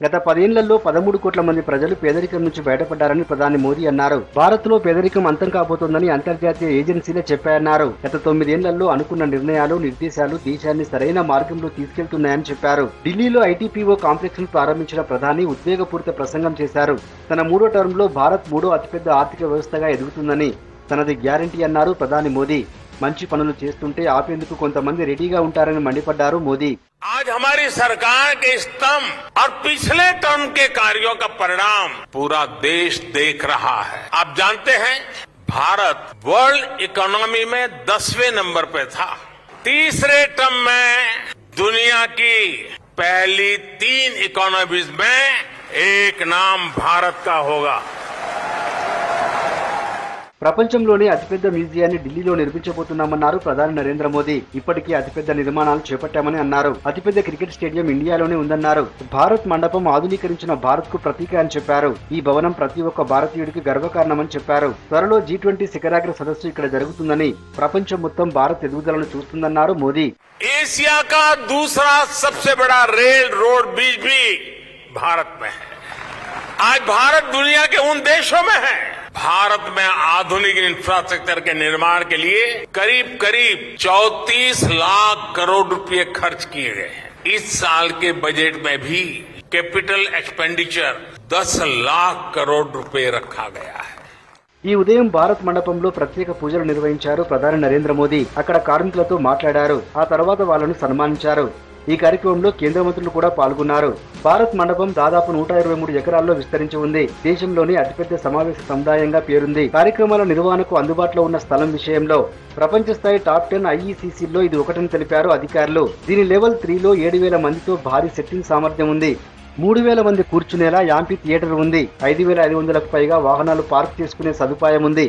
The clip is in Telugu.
గత పదేళ్ళలో పదమూడు కోట్ల మంది ప్రజలు పేదరికం నుంచి బయటపడ్డారని ప్రధాని మోదీ అన్నారు. భారత్లో పేదరికం అంతం కాబోతోందని అంతర్జాతీయ ఏజెన్సీలే చెప్పాయన్నారు. గత తొమ్మిదేళ్ళలో అనుకున్న నిర్ణయాలు నిర్దేశాలు దేశాన్ని సరైన మార్గంలో తీసుకెళ్తున్నాయని చెప్పారు. ఢిల్లీలో ఐటీపీఓ కాంప్లెక్స్ను ప్రారంభించిన ప్రధాని ఉద్వేగపూరిత ప్రసంగం చేశారు. తన మూడో టర్మ్లో భారత్ మూడో అతిపెద్ద ఆర్థిక వ్యవస్థగా ఎదుగుతుందని తనది గ్యారంటీ అన్నారు ప్రధాని మోదీ. మంచి పనులు చేస్తుంటే ఆపేందుకు కొంతమంది రెడీగా ఉంటారని మండిపడ్డారు మోదీ आज हमारी सरकार के स्तंभ और पिछले टर्म के कार्यों का परिणाम पूरा देश देख रहा है आप जानते हैं भारत वर्ल्ड इकोनॉमी में दसवें नंबर पे था तीसरे टर्म में दुनिया की पहली तीन इकोनॉमीज में एक नाम भारत का होगा ప్రపంచంలోనే అతిపెద్ద మ్యూజియాన్ని ఢిల్లీలో నిర్మించబోతున్నామన్నారు ప్రధాని నరేంద్ర మోదీ ఇప్పటికే అతిపెద్ద నిర్మాణాలు చేపట్టామని అన్నారు అతిపెద్ద క్రికెట్ స్టేడియం ఇండియాలోనే ఉందన్నారు భారత్ మండపం ఆధునీకరించిన భారత్ కు ప్రతీక అని చెప్పారు ఈ భవనం ప్రతి ఒక్క భారతీయుడికి గర్వకారణమని చెప్పారు త్వరలో జీ ట్వంటీ శిఖరాగ్ర సదస్సు ఇక్కడ జరుగుతుందని ప్రపంచం మొత్తం భారత్ ఎదుగుదలను చూస్తుందన్నారు మోదీ एशिया का दूसरा सबसे बड़ा रेल रोड ब्रिज भी भारत में है आज भारत दुनिया के उन देशों में है भारत में आधुनिक इंफ्रास्ट्रक्चर के निर्माण के लिए करीब करीब 34 लाख करोड़ रुपए खर्च किए गए हैं इस साल के बजट में भी कैपिटल एक्सपेंडिचर 10 लाख करोड़ रुपए रखा गया है ఈ ఉదయం భారత్ మండపంలో ప్రత్యేక పూజలు నిర్వహించారు ప్రధాని నరేంద్ర మోదీ అక్కడ కార్మికులతో మాట్లాడారు ఆ తర్వాత వాళ్ళను సన్మానించారు ఈ కార్యక్రమంలో కేంద్ర మంత్రులు కూడా పాల్గొన్నారు. భారత్ మండపం దాదాపు నూట ఇరవై మూడు ఎకరాల్లో విస్తరించి ఉంది. దేశంలోని అతిపెద్ద సమావేశ సముదాయంగా పేరుంది. కార్యక్రమాల నిర్వహణకు అందుబాటులో ఉన్న స్థలం విషయంలో ప్రపంచ స్థాయి టాప్ టెన్ ఐఈసీసీలో ఇది ఒకటని తెలిపారు అధికారులు. దీని లెవెల్ త్రీలో ఏడు వేల మందితో భారీ సెట్టింగ్ సామర్థ్యం ఉంది. మూడు వేల మంది కూర్చునేలా యాంపీ థియేటర్ ఉంది. ఐదు వేల ఐదు వందలకు పైగా వాహనాలు పార్క్ చేసుకునే సదుపాయం ఉంది.